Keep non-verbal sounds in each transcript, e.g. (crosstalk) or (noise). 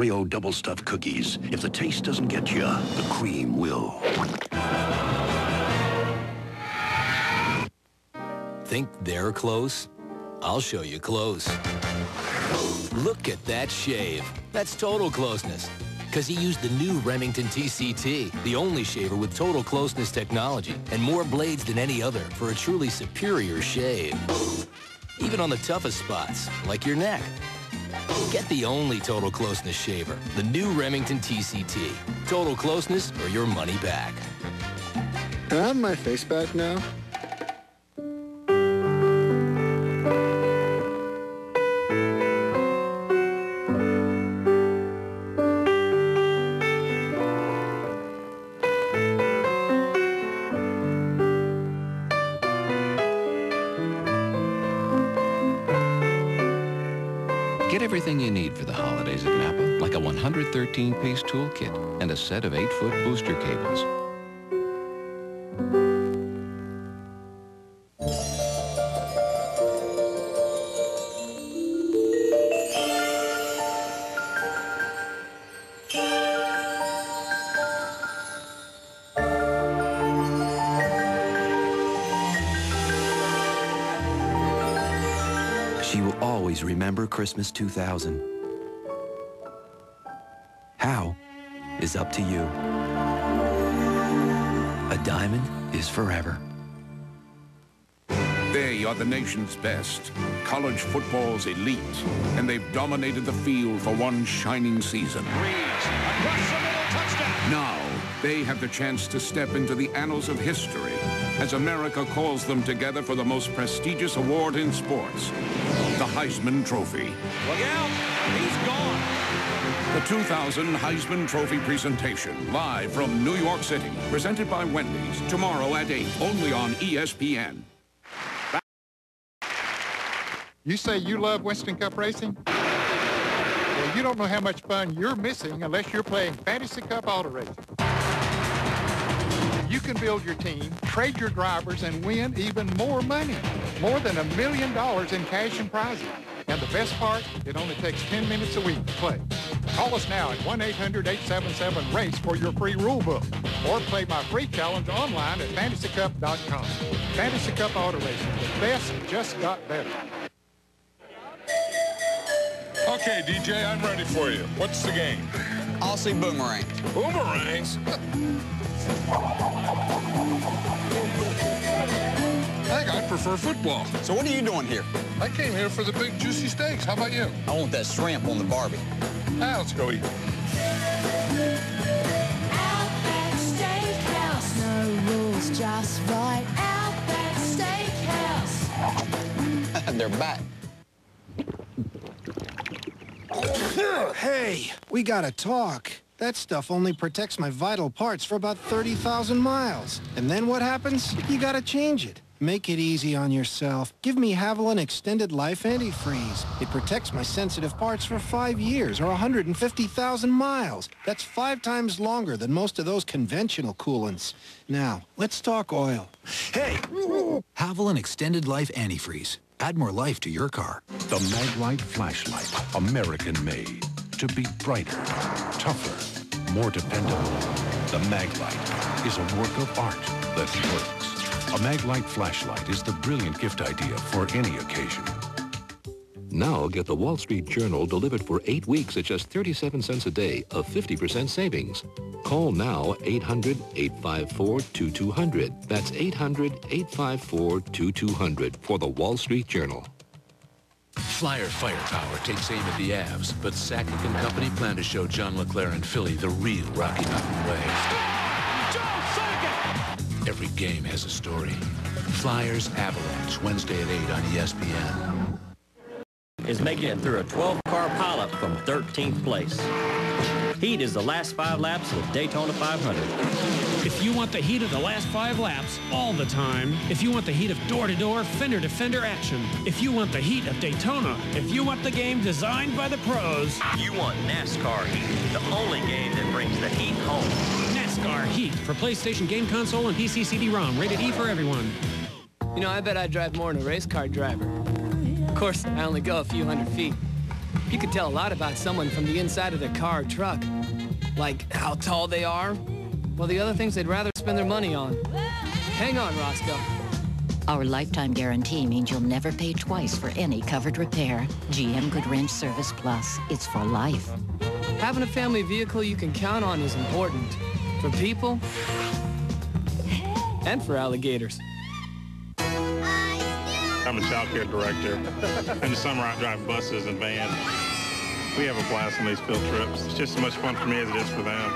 Oreo double stuffed cookies. If the taste doesn't get you, the cream will. Think they're close? I'll show you close. Look at that shave. That's total closeness. Because he used the new Remington TCT, the only shaver with total closeness technology and more blades than any other for a truly superior shave. Even on the toughest spots, like your neck. Get the only total closeness shaver, the new Remington TCT. Total closeness or your money back. Can I have my face back now? Everything you need for the holidays at Napa, like a 113-piece toolkit and a set of 8-foot booster cables. Always remember Christmas 2000. How is up to you. A diamond is forever. They are the nation's best, college football's elite, and they've dominated the field for one shining season. Now, they have the chance to step into the annals of history as America calls them together for the most prestigious award in sports, the Heisman Trophy. Look out! He's gone! The 2000 Heisman Trophy presentation, live from New York City, presented by Wendy's, tomorrow at 8, only on E ESPN. You say you love Winston Cup racing? Well, you don't know how much fun you're missing unless you're playing Fantasy Cup Auto Racing. You can build your team, trade your drivers, and win even more money. More than a million dollars in cash and prizes. And the best part, it only takes 10 minutes a week to play. Call us now at 1-800-877-RACE for your free rule book. Or play my free challenge online at fantasycup.com. Fantasy Cup Auto Racing. The best just got better. Okay, DJ, I'm ready for you. What's the game? I'll see boomerangs. (laughs) Boomerangs? Heck, I prefer football. So what are you doing here? I came here for the big juicy steaks. How about you? I want that shrimp on the barbie. Ah, let's go eat. Outback Steakhouse. No rules, just right. Outback Steakhouse. (laughs) They're back. Hey, we gotta talk. That stuff only protects my vital parts for about 30,000 miles. And then what happens? You gotta change it. Make it easy on yourself. Give me Havoline Extended Life Antifreeze. It protects my sensitive parts for five years or 150,000 miles. That's five times longer than most of those conventional coolants. Now, let's talk oil. Hey! Havoline Extended Life Antifreeze. Add more life to your car. The Maglite flashlight, American made. To be brighter, tougher, more dependable. The Maglite is a work of art that works. A Maglite flashlight is the brilliant gift idea for any occasion. Now get the Wall Street Journal delivered for eight weeks at just 37 cents a day, a 50% savings. Call now 800-854-2200. That's 800-854-2200 for the Wall Street Journal. Flyer firepower takes aim at the Avs, but Sakic and company plan to show John LeClair and Philly the real Rocky Mountain way. Every game has a story. Flyers Avalanche, Wednesday at 8 on ESPN. is making it through a 12-car pileup from 13th place. Heat is the last five laps of the Daytona 500. If you want the heat of the last five laps all the time, if you want the heat of door-to-door, fender-to-fender action, if you want the heat of Daytona, if you want the game designed by the pros, You want NASCAR Heat, the only game that brings the heat home. NASCAR Heat for PlayStation Game Console and PC CD-ROM, rated E for everyone. You know, I bet I drive more than a race car driver. Of course, I only go a few hundred feet. You could tell a lot about someone from the inside of their car or truck. Like how tall they are. Well, the other things they'd rather spend their money on. Hang on, Roscoe. Our lifetime guarantee means you'll never pay twice for any covered repair. GM Goodwrench Service Plus. It's for life. Having a family vehicle you can count on is important. For people (sighs) and for alligators. I'm a child care director. In the summer, I drive buses and vans. We have a blast on these field trips. It's just as much fun for me as it is for them.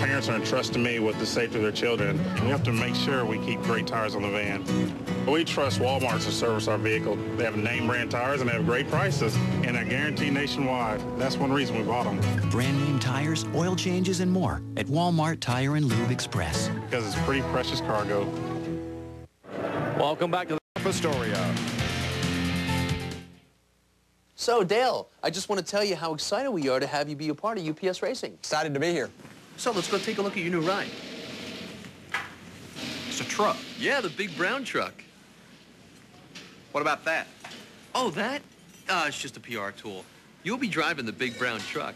Parents are entrusting me with the safety of their children. We have to make sure we keep great tires on the van. We trust Walmart to service our vehicle. They have name brand tires and they have great prices and a guarantee nationwide. That's one reason we bought them. Brand name tires, oil changes, and more at Walmart Tire and Lube Express. Because it's pretty precious cargo. Welcome back to the Astoria. So, Dale, I just want to tell you how excited we are to have you be a part of UPS Racing. Excited to be here. So let's go take a look at your new ride. It's a truck. Yeah, the big brown truck. What about that? Oh, that? Uh, it's just a PR tool. You'll be driving the big brown truck.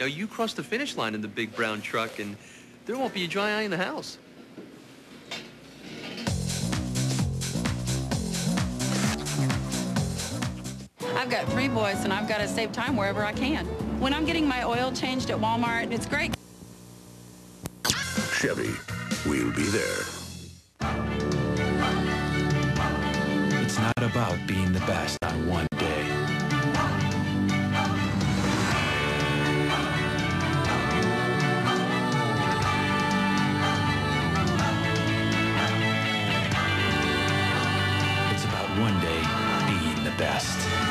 Now, you cross the finish line in the big brown truck, and there won't be a dry eye in the house. I've got three boys and I've got to save time wherever I can. When I'm getting my oil changed at Walmart, it's great. Chevy, we'll be there. It's not about being the best on one day. It's about one day being the best.